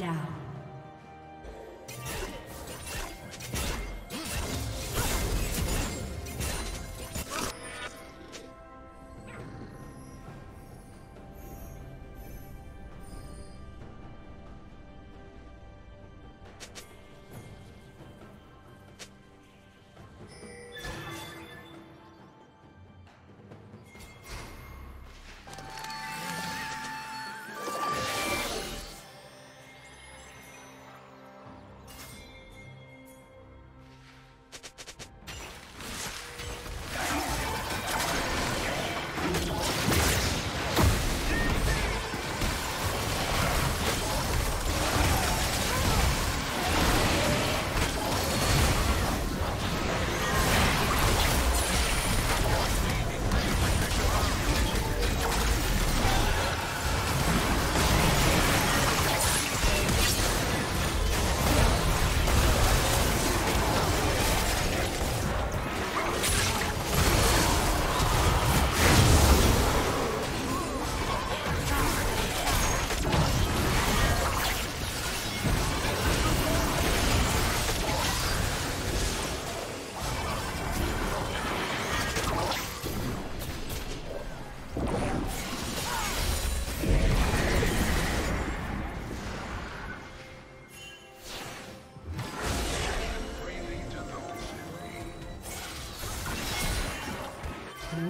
down.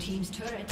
Team's turret.